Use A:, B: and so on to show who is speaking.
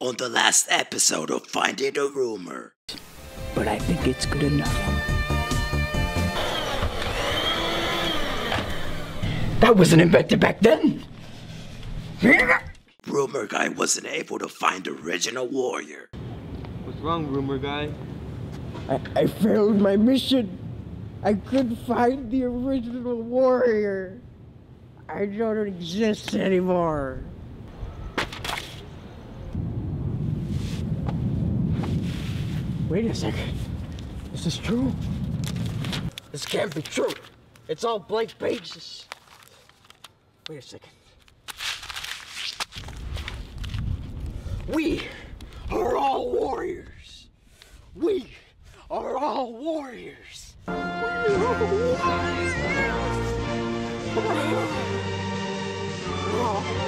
A: on the last episode of Finding a Rumor.
B: but I think it's good enough. That wasn't invented back then.
A: Rumor Guy wasn't able to find the original warrior.
C: What's wrong, rumor guy?
B: I, I failed my mission. I couldn't find the original warrior. I don't exist anymore. Wait a second. Is this true? This can't be true. It's all blank pages. Wait a second. We are all warriors. We are all warriors. We are all warriors. We're all warriors.